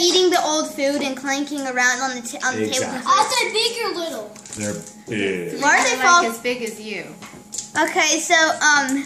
eating the old food and clanking around on the t- on the Exactly. table. I said big or little. They're big. Why are they They're fall? like as big as you. Okay, so um,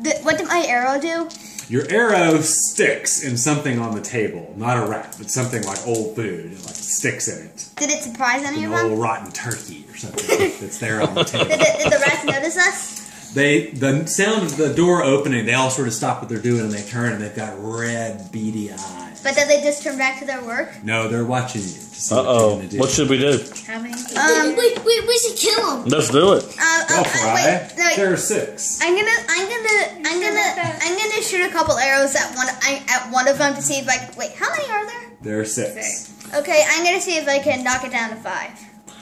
the, what did my arrow do? Your arrow sticks in something on the table, not a rat, but something like old food. It like sticks in it. Did it surprise any An of them? old rotten turkey or something that's there on the table. Did, it, did the rats notice us? They the sound of the door opening, they all sort of stop what they're doing and they turn and they've got red beady eyes. But then they just turn back to their work? No, they're watching you Uh what oh. gonna. What should we do? How many? Um, we, we, we should kill them. Let's do it. Uh, Go uh, uh, wait, no, wait. There are six. I'm gonna, I'm gonna, I'm gonna, I'm gonna shoot a couple arrows at one, I, at one of them to see if I. Wait, how many are there? There are six. Six. Okay, I'm gonna see if I can knock it down to five.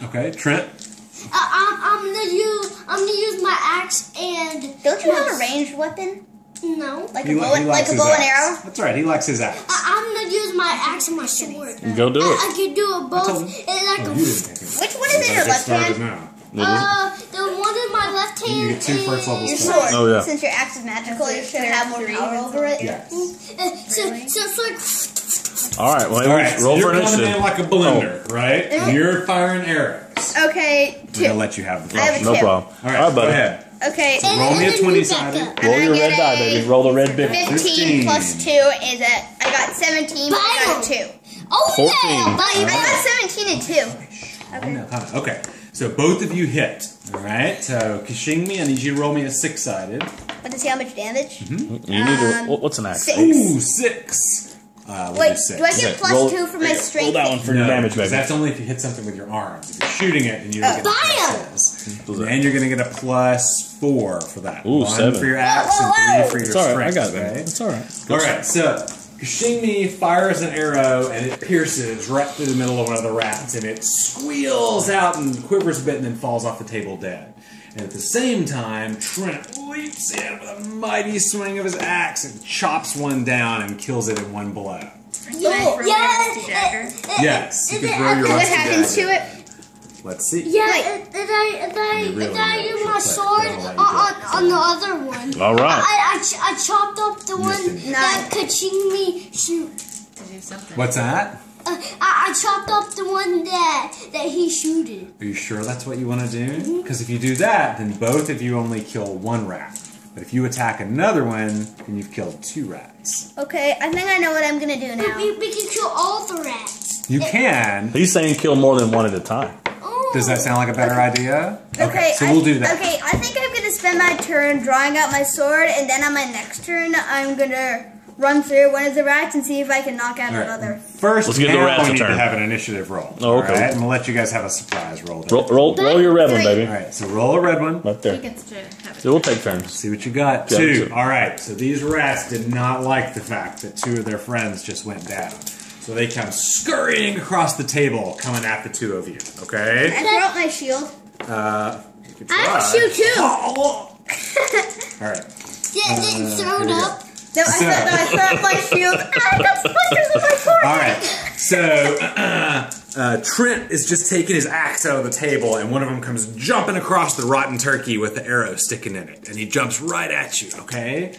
Okay, Trent. Uh, I'm, I'm gonna use I'm gonna use my axe and Don't you have a ranged weapon, No. like He a bow, like a bow and arrow? That's right. He likes his axe. I, I'm gonna use my axe and my sword. Go do it. I can do it told both. him. It's Oh, like you a, didn't take. Which one is in your left hand? now. uh, the one in my left hand. You get two first level is- Your spells. sword. Oh, yeah. Since your axe is magical, you should There are have more power over it. Yes. Uh, so, Really? so it's like All right. Well, All right. roll so for you're coming initiative. in like a blender, right? And you're firing arrows. Okay, We're gonna let you have the I have first. a No two. problem. All right, All right, go buddy. ahead. Okay, And Roll me a 20 sided. Roll And your I red die, a baby. Roll the red big. 15 15. plus 2 is a. I got 17, but I got a 2. Oh 14. yeah, I baby. got 17 and 2. Calm down, calm down. Okay, so both of you hit. All right. So Kashingmi, I need you to roll me a six sided. Want to see how much damage? You need to. Um, what- What's an axe? six. Ooh, six. Uh, Wait, do I get plus roll- 2 for my Roll strength? that one for No, your damage, because baby. That's only if you hit something with your arms. If you're shooting it and you don't get Bam! pluses. And you're going to get a plus four for that. Ooh, One seven. for your axe Whoa, whoa, and three for your It's your all right. I got it. right? baby. It's all right. All right, so Kashingmi fires an arrow and it pierces right through the middle of one of the rats and it squeals out and quivers a bit and then falls off the table dead. And at the same time, Trent leaps in with a mighty swing of his axe and chops one down and kills it in one blow. Can I throw Yeah, my rusty dagger? Yes, you and can throw your What rusty happens to it? Let's see. Yeah, Wait. and, and I and I You really and I know use my you're sword playing. on, on, on the other one. All right. I, I, ch- I chopped up the one Listen. that Kachingmi shoot. To do something. What's that? Uh, I, I chopped up the one that that he shooted. Are you sure that's what you want to do? Because if you do that, then both of you only kill one rat. But if you attack another one, then you've killed two rats. Okay, I think I know what I'm gonna do now. We, we can kill all the rats. You can. He's saying kill more than one at a time. Oh. Does that sound like a better idea? Okay, so I, we'll do that. Okay, I think I'm gonna spend my turn drawing out my sword, and then on my next turn, I'm gonna run through one of the rats and see if I can knock out All right. another. First, Let's give the now rats we a need to have an initiative roll. Oh, okay. All right, and we'll let you guys have a surprise roll. there. Roll, roll, roll your red one, baby. All right, so roll a red one. Right He there. gets to have it. So we'll take turns. See what you got. Yeah, two. two. All right. So these rats did not like the fact that two of their friends just went down. So they come scurrying across the table, coming at the two of you. Okay. I throw out my shield. Uh, you can I have a shield too. All right. Did, did you throw it up? No, I throw, no, I throw my shield. Ah, I got splinters in my sword. All right. So uh, Trent is just taking his axe out of the table, and one of them comes jumping across the rotten turkey with the arrow sticking in it, and he jumps right at you. Okay.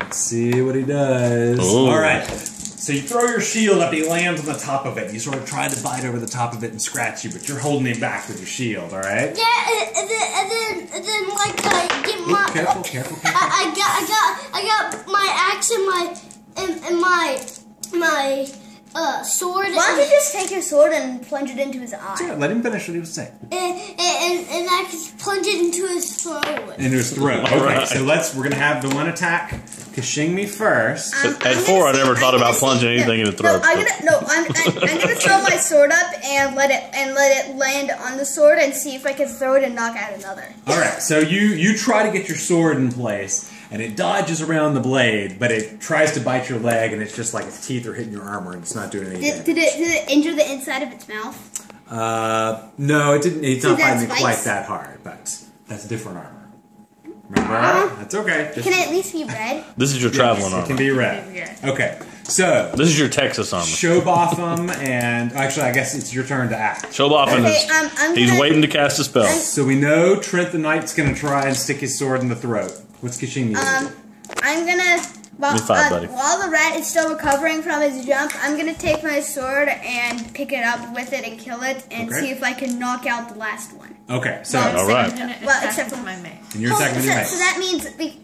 Let's see what he does. Ooh. All right. So you throw your shield up, he lands on the top of it. You sort of try to bite over the top of it and scratch you, but you're holding him back with your shield, all right? Yeah, and, then and then and then like I get Ooh, my. careful, careful, careful. I, I got I got I got my axe and my and, and my my uh sword. Why don't you just take your sword and plunge it into his eye? Yeah, let him finish what he was saying. and, and, and I can plunge it into his throat. Into his throat. All Okay, right. so let's, we're gonna have the one attack Kashingmi first. Um, At I'm four, I see- never I'm thought about plunging anything in the No, throat. I'm gonna no, I'm, I'm, I'm gonna throw my sword up and let it and let it land on the sword and see if I can throw it and knock out another. All right, so you you try to get your sword in place, and it dodges around the blade, but it tries to bite your leg, and it's just like its teeth are hitting your armor, and it's not doing anything. Did, did it did it injure the inside of its mouth? Uh, no, it didn't. It's not biting that's finding it spice? quite that hard, but that's different armor. Remember? That's okay. Just- Can it at least be red? This is your yes, traveling It can armor. be red. Okay, so This is your Texas armor. Shobotham, and actually, I guess it's your turn to act. Shoboffin Okay, is. um, I'm He's gonna- waiting to cast a spell. So we know Trent the Knight's going to try and stick his sword in the throat. What's Kashimi? gonna Um, I'm gonna While, five, uh, buddy. while the rat is still recovering from his jump, I'm gonna take my sword and pick it up with it and kill it and Okay. see if I can knock out the last one. Okay, so Well, All right. Well, except for- my mate. and you're Oh, attacking with so, your mace. so that means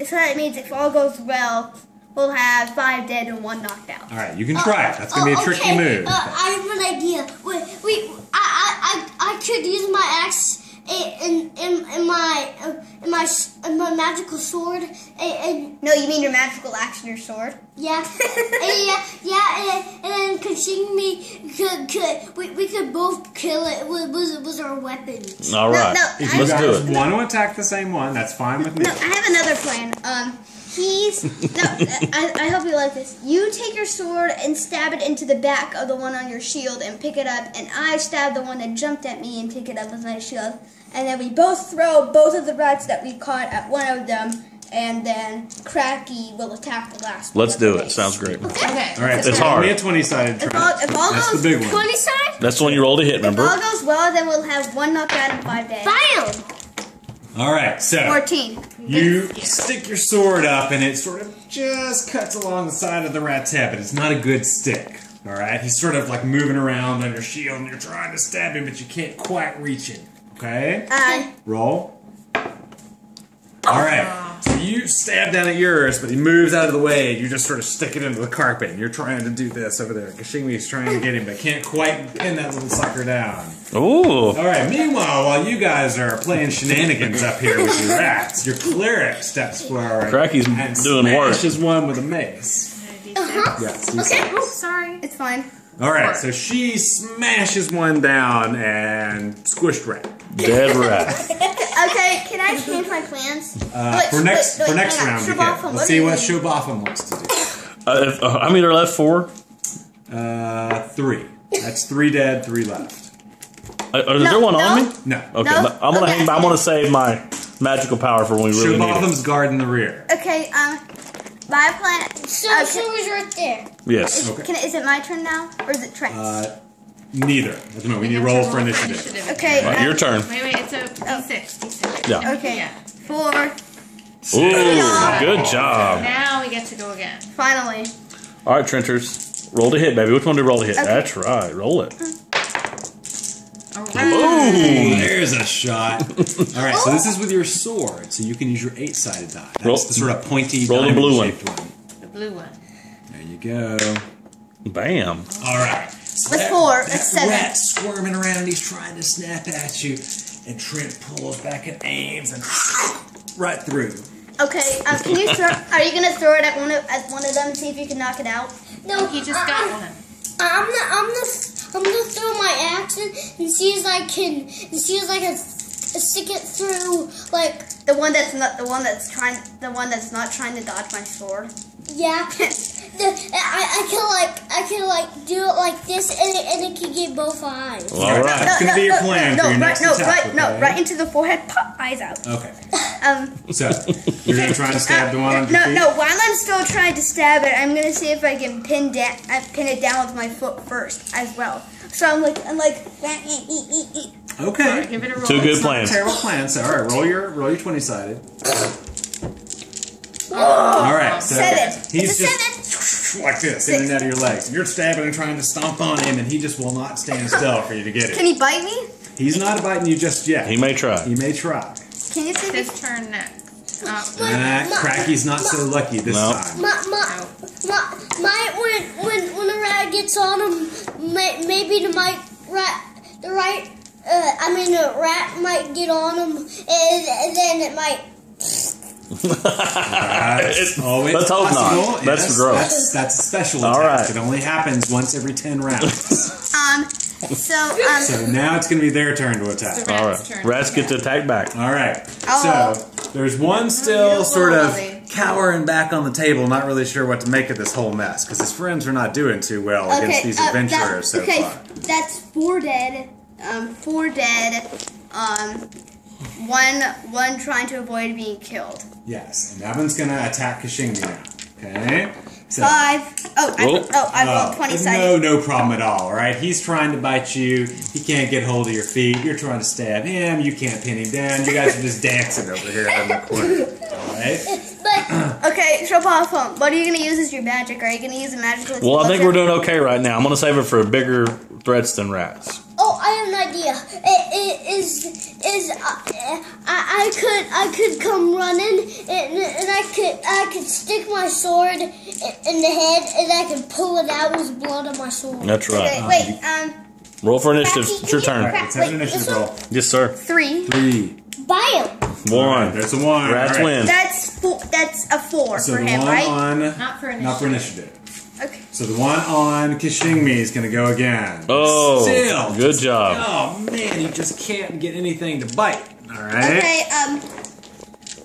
so that means if all goes well, we'll have five dead and one knocked out. All right, you can try it. That's gonna be a Oh, tricky okay. move. Uh, I have an idea. Wait, wait. I, I, I, I could use my axe in in, in my in my s- in my magical sword and, and No, you mean your magical axe and your sword? yeah, and yeah, yeah, and, and then Kashimi could, could we, we could both kill it with was was our weapons. All right. no, if I- you Let's guys do it. want to attack the same one, that's fine with me. No, I have another plan. Um, he's no. I, I hope you like this. You take your sword and stab it into the back of the one on your shield and pick it up, and I stab the one that jumped at me and pick it up with my shield, and then we both throw both of the rats that we caught at one of them, and then Cracky will attack the last. one Let's do it. mace. Sounds great. Okay. All right, It's hard. me a twenty-sided If try. all, if all That's goes the big one. Twenty side. That's the one you rolled a hit, if all goes well, then we'll have one knockout in five days. Bam! All right, so Fourteen. you stick your sword up, and it sort of just cuts along the side of the rat's head, but it's not a good stick. All right, he's sort of like moving around on your shield, and you're trying to stab him, but you can't quite reach him. Okay, Uh, roll. All right, so you stab down at yours, but he moves out of the way, and you just sort of stick it into the carpet, and you're trying to do this over there. Kashimi's trying to get him, but can't quite pin that little sucker down. Ooh. All right. Meanwhile, while you guys are playing shenanigans up here with your rats, your cleric steps forward. Cracky's and doing work. smashes one with a mace. Uh-huh. Yes. you Okay. Oh, sorry. it's fine. All right. So she smashes one down and squished rat. Dead rat. Okay, can I change my plans? Uh, Wait, for next wait, for next hang on. round, you can. Let's see what think? Shubatham wants to do. Uh, if, uh, how many are left? Four? Uh, three. That's three dead, three left. Uh, uh, is No, there one on me? No. Okay, No? I'm gonna Okay. hang. I'm gonna save my magical power for when we really need it. Shubatham's guard in the rear. Okay, um, my plan. So okay. so was right there. Yes. Okay. Can, is it my turn now, or is it Trent's? Uh, neither. At the moment, we need to roll for initiative. okay. All right, uh, your turn. Wait, wait, it's a D6. D6. Yeah. Okay. Yeah. Four. Ooh, good job. Now we get to go again. Finally. All right, Trenters, roll to hit, baby. Which one do you roll to hit? Okay. That's right. Roll it. All right. Boom. There's a shot. All right, so this is with your sword, so you can use your eight-sided die. That's Roll- the sort of pointy, roll the blue one. diamond-shaped one. The blue one. There you go. Bam. All right. So That's that- four. That That's seven. rat's squirming around. He's trying to snap at you, and Trent pulls back and aims and right through. Okay. Um, can you throw? Are you gonna throw it at one of at one of them and see if you can knock it out? No, He just I- got I'm- one. I'm gonna, I'm gonna, I'm gonna throw my axe in and see if I can, and see if I can stick it through, like, The one that's not the one that's trying the one that's not trying to dodge my sword. yeah. the, I, I can like, I can like do it like this, and it, and it can get both eyes. Well, all right. That's gonna be your plan no, for your right, next no, attack, right, no, right into the forehead. Pop, eyes out. Okay. Um, So you're gonna try to stab the one on no, no. While I'm still trying to stab it, I'm gonna see if I can pin down, uh, pin it down with my foot first as well. So I'm like, I'm like, "Eh, Okay. Give it a roll. Two good It's not a plans. terrible plan. So all right, roll your roll your twenty sided. All right, so Seven. he's It's a just like this in and out of your legs. And you're stabbing and trying to stomp on him, and he just will not stand still for you to get it. Can he bite me? He's not biting you just yet. He may try. He may try. Can you see if His turn next. Uh, Nah, Cracky's not so lucky this No. time. My, my, my, my, when, when, when a rat gets on him, may, maybe the might rat, the right, uh, I mean, the rat might get on him, and, and then it might. That's always Let's hope not. possible. That's Yes, gross. That's, that's a special All attack. right. It only happens once every ten rounds. um, so um, so now it's going to be their turn to attack. It's a rat's right. turn. Rats get to attack back. All right. Oh. So there's one still sort of cowering back on the table, not really sure what to make of this whole mess because his friends are not doing too well against these uh, adventurers that- so okay, far. that's four dead. Um, four dead. Um, one one trying to avoid being killed. Yes, and Evan's going to attack Kashingmi now. Okay. So, Five. Oh, I, Roll. oh, I uh, rolled twenty no, sided. no problem at all. All right, he's trying to bite you. He can't get hold of your feet. You're trying to stab him. You can't pin him down. You guys are just dancing over here in the corner. All right. But Okay, Okay, show off phone. What are you gonna use as your magic? Are you gonna use a magical? Well, I think we're doing okay right now. I'm gonna save it for bigger threats than rats. I have an idea. It, it is is uh, I, I could I could come running and, and I could I could stick my sword in, in the head and I could pull it out with blood on my sword. That's Okay, right. wait. Um, Roll for initiative. Cracky, It's your turn. crack- Let's an wait, initiative roll. Yes, sir. three. Three. Bam! One. There's a one. Rats All right. win. That's four. That's a four So for him, one right? on Not for not for initiative. Initiative. Okay. So the one on Kishingmi is going to go again. Oh, Still. good job. Oh man, you just can't get anything to bite. All right. Okay. Um,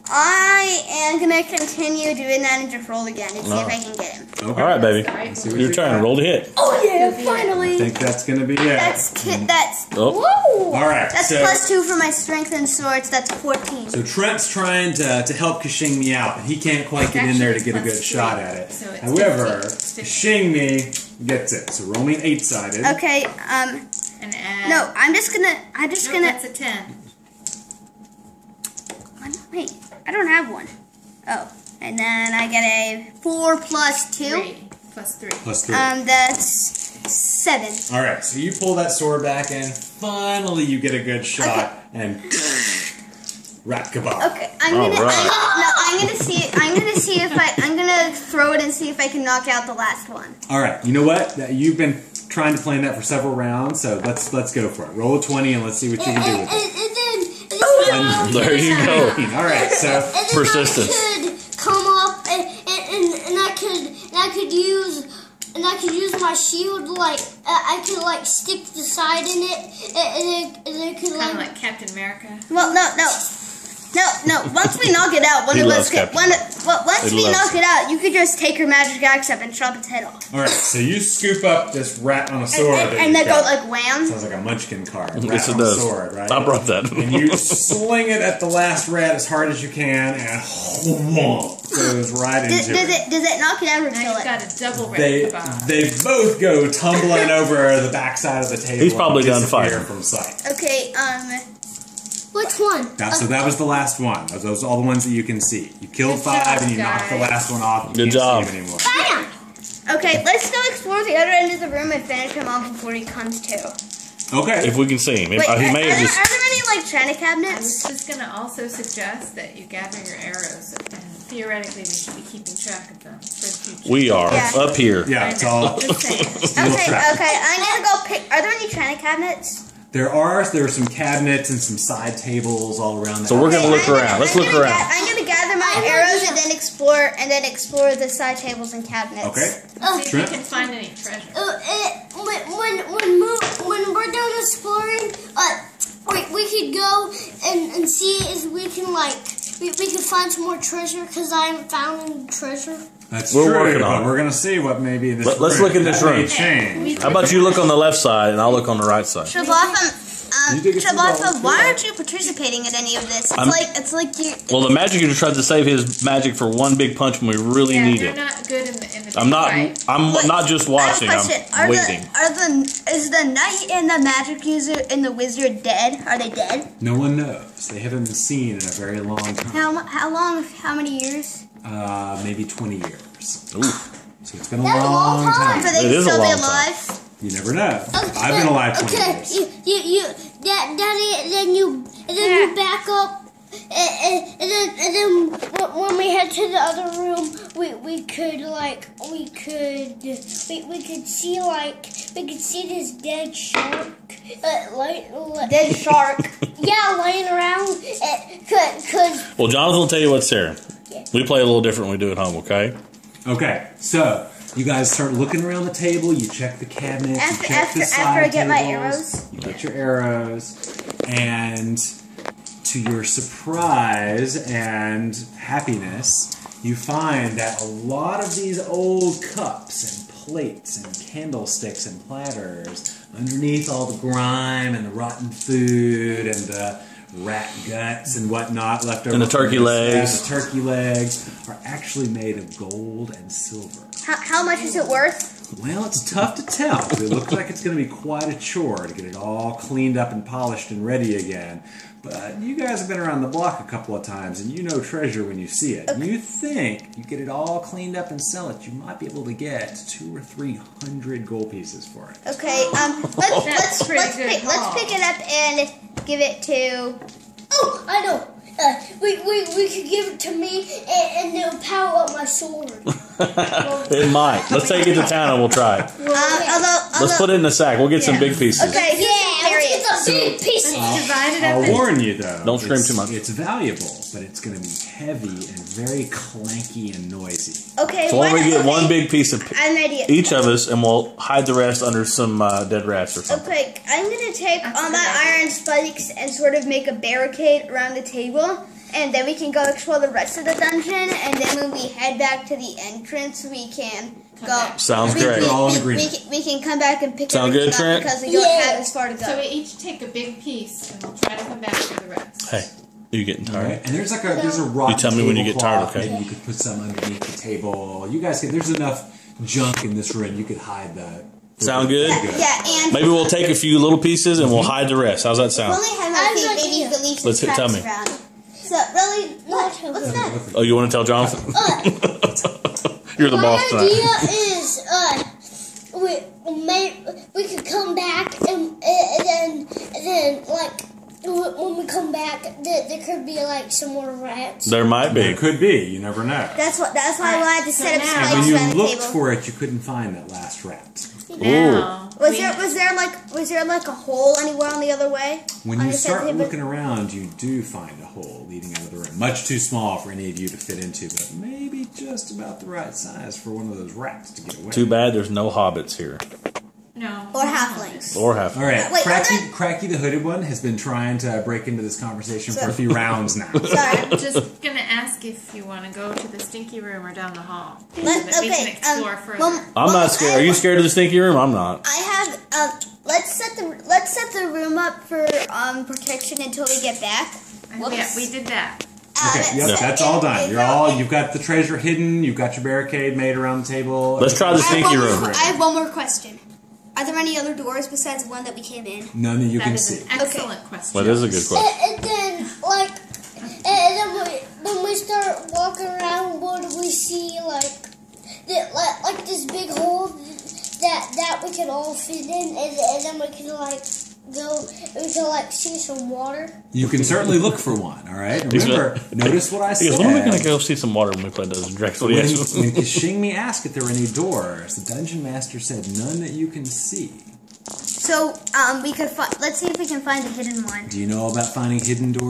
I am gonna continue doing that and just roll again and see if I can get him. Okay. All right, baby. Let's see what Your you turn. got. Roll to hit. Oh yeah! I Finally. think that's going to be it. That's t- that's. Oh. Woo! All right, That's so- plus two for my strength and swords. That's fourteen. So Trent's trying to, to help Kashingmi out, but he can't quite get in there to get a good it's shot at it. so it's However, 15. It's 15. Kashingmi gets it. So roll me eight sided. Okay. Um. And add. No, I'm just gonna. I'm just No, gonna. that's a 10. Wait, I don't have one. Oh, and then I get a four plus two. 3. Plus 3. Plus three. Um, that's seven. All right, so you pull that sword back, and finally you get a good shot, and rat kebab. Okay, I'm All gonna. right. I'm, no, I'm gonna see. I'm gonna see if I. I'm gonna throw it and see if I can knock out the last one. All right, you know what? You've been trying to plan that for several rounds, so let's let's go for it. Roll a twenty, and let's see what you can do with it. And then, and then There you go. All right, so And then Persistence. I could come up and, and, and, and I could and I could use and I could use my shield like uh, I could like stick the side in it and, and then and then could Kind of like Captain America. Well, no, no, no, no. Once we knock it out, one He of loves us. Captain One, well, once He we loves knock it out, you could just take your magic axe up and chop its head off, all right, so you scoop up this rat on a and, sword, and, that and you've then go got. like wham. Sounds like a Munchkin card. Rat Yes, it on a does. sword, right? I brought that. and you sling it at the last rat as hard as you can, and whomp, goes right Does, into does it does it knock it out or Now kill you've it? got a double red They kebab. they both go tumbling over the backside of the table. He's probably and done disappear fighting. from sight. Okay. Um. Which one? That, so that was the last one. Those those are all the ones that you can see. You killed Good five, job, and you knocked the guys. last one off. and You Good can't job. See him anymore. Bam! Okay, let's go explore the other end of the room and finish him off before he comes to. Okay. If we can see him. If- Wait, uh, are, he are may there, have just. are there any like china I was cabinets? just going to also suggest that you gather your arrows, and theoretically we should be keeping track of them for the future. We are Yeah. up here. yeah, it's all. Just saying. Steel Okay, trap. okay, I'm gonna go pick. Are there any china cabinets? There are there are some cabinets and some side tables all around. The So we're gonna look I'm around. Let's I'm look gonna around. ga- I'm gonna gather my I arrows and then explore and then explore the side tables and cabinets. Okay. Oh, See if Trent? we can find any treasure. uh, it, when when when, when we're done exploring, uh, we, we could go and, and see if we can like we, we can find some more treasure because I haven't found any treasure. That's We're true, working but on it. we're gonna see what maybe this Let- let's look in this room. Change. How about you look on the left side and I'll look on the right side? Shabbatha, um, You think it's involved? Shabbatha, why aren't you participating in any of this? It's I'm- like it's like you. Well, the magic user tried to save his magic for one big punch when we really yeah, need you're it. not good in the, in the I'm not. right? I'm Wait, not just watching. have a question. I'm Are waiting. the are the is the knight and the magic user and the wizard dead? Are they dead? No one knows. They haven't been seen in a very long time. How how long? How many years? Uh, maybe 20 years. Ooh. So it's been a That's a long, long time. time. For they It can is a still be long time. You never know. Okay, I've been alive 20 okay, years. you, you, you, that, daddy, then you, and then you back up, and, and, and then, and then when- when we head to the other room, we, we could like, we could, we, we could see like, we could see this dead shark, uh, like, like Dead shark. yeah, laying around, uh, could could. Well, Jonathan will tell you what's there. Yeah. We play a little different when we do it home. Okay. Okay, so you guys start looking around the table. You check the cabinets. After you check after the after side I get my tables, arrows. You get your arrows, and to your surprise and happiness, you find that a lot of these old cups and plates and candlesticks and platters, underneath all the grime and the rotten food and the rat guts and whatnot left over, And the turkey legs. the turkey legs are actually made of gold and silver. How, how much is it worth? Well, it's tough to tell. It looks like it's going to be quite a chore to get it all cleaned up and polished and ready again. But you guys have been around the block a couple of times, and you know treasure when you see it. You think you get it all cleaned up and sell it, you might be able to get two or three hundred gold pieces for it. Okay, um, let's let's let's pick, let's pick it up and give it to. Oh, I know. Uh, we, we, we could give it to me and, and it'll power up my sword. It might. Let's take it to town and we'll try it. Um, although, Let's put it in the sack. We'll get some big pieces. okay, Yeah, big pieces. Divide it up I'll into warn you though. Don't scream it's- too much. It's valuable, but it's going to be heavy and very clanky and noisy. Okay, So why don't we get okay, one big piece of I'm ready. each of us, and we'll hide the rest under some uh, dead rats or something. Okay, I'm gonna take That's all a my idea. iron spikes and sort of make a barricade around the table, and then we can go explore the rest of the dungeon. And then when we head back to the entrance, we can Come go. back. Sounds we, great. We, We're all in we- agreement. We, can, we can come back and pick Sound good, up Trent? because we don't Yeah. have as far to go. So we each take a big piece and we'll try to come back for the rest. Hey, you getting tired? right, and there's like a there's a rock. You tell me when you get tired, okay? Maybe you could put some underneath the table. You guys could. There's enough junk in this room. You could hide that. Sound good? yeah, yeah, and Maybe we'll take a few little pieces and we'll mm-hmm. hide the rest. How's that sound? only have I my have feet. an Maybe you could leave some Let's hit- tell me. around. So really, what? What? What's that? Oh, you want to tell Jonathan? You're the My boss tonight. idea is uh, we may we could come back and, and then and then like when we come back, there, there could be like some more rats. There might There be. could be. You never know. That's what. That's why I Alright, wanted to set up now- spikes And when you the looked table. for it, you couldn't find that last rat. Now, Was we- there was there like was there like a hole anywhere on the other way? When you start looking around, you do find a hole leading out of the room. Much too small for any of you to fit into, but maybe just about the right size for one of those rats to get away. Too bad there's no hobbits here no. or halflings. or half. All right, Wait, Cracky, are Cracky the Hooded One has been trying to break into this conversation for a few rounds now. Sorry. I'm just gonna ask if you want to go to the stinky room or down the hall. so Let, that we can okay. explore Um, further. well, I'm well, not scared. I Are you scared of the stinky room? I'm not. I have. Um, let's set the let's set the room up for um protection until we get back. yeah, we did that. Uh, Okay, yep, let's- that's all done. You're all you've got the treasure hidden. You've got your barricade made around the table. Let's try the I have stinky one room. more- I have one more question. Are there any other doors besides the one that we came in? None that you That can is see. an excellent question. Well, that is a good question. And, and then like and then we, when we start walking around, what do we see? Like that, like, like this big hole that that we can all fit in, and, and then we can like go. We can like see some water. You can certainly look for one. All right. Remember, notice what I He said. goes, when are we going to go see some water when we play Dungeons and Dragons? What When, do ask? when Kishingmi asked if there were any doors, the dungeon master said none that you can see. So um, we could fi- let's see if we can find a hidden one. Do you know about finding hidden doors?